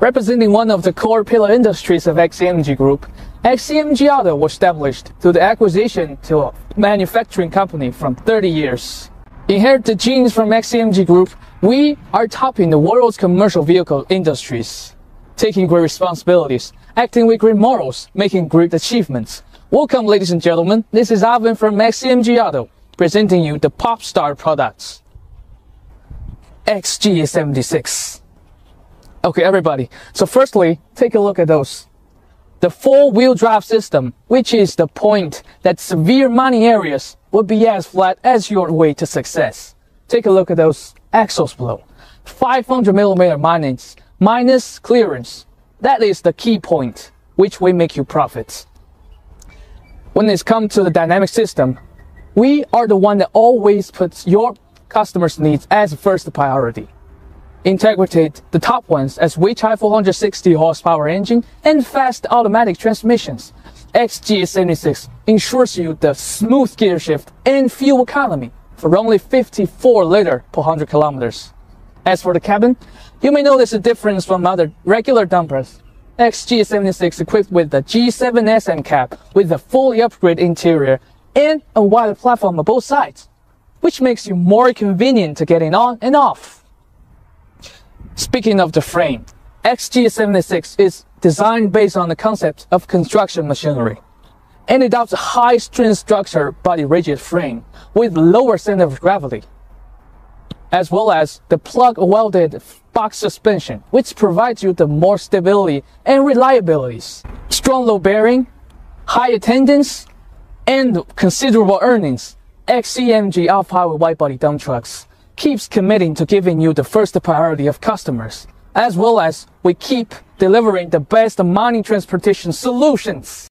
Representing one of the core pillar industries of XCMG Group, XCMG Auto was established through the acquisition to a manufacturing company from 30 years. Inherit the genes from XCMG Group, we are topping the world's commercial vehicle industries, taking great responsibilities, acting with great morals, making great achievements. Welcome, ladies and gentlemen. This is Alvin from XCMG Auto, presenting you the pop star products. XG76. Okay, everybody. So firstly, take a look at those. The four-wheel drive system, which is the point that severe mining areas would be as flat as your way to success. Take a look at those axles below. 500 millimeter minus, minus clearance. That is the key point, which will make you profits. When it's come to the dynamic system, we are the one that always puts your customers' needs as first priority. Integrated the top ones as Weichai 460 horsepower engine and fast automatic transmissions. XG76 ensures you the smooth gear shift and fuel economy for only 54 liter per 100 kilometers. As for the cabin, you may notice a difference from other regular dumpers. XG76 equipped with the G7 SM cab with a fully upgraded interior and a wider platform on both sides, which makes you more convenient to getting on and off. Speaking of the frame, XG76 is designed based on the concept of construction machinery and adopts a high strength structure body rigid frame with lower center of gravity, as well as the plug welded box suspension, which provides you the more stability and reliabilities. Strong load bearing, high attendance, and considerable earnings. XCMG off-highway wide-body dump trucks keeps committing to giving you the first priority of customers, as well as we keep delivering the best mining transportation solutions.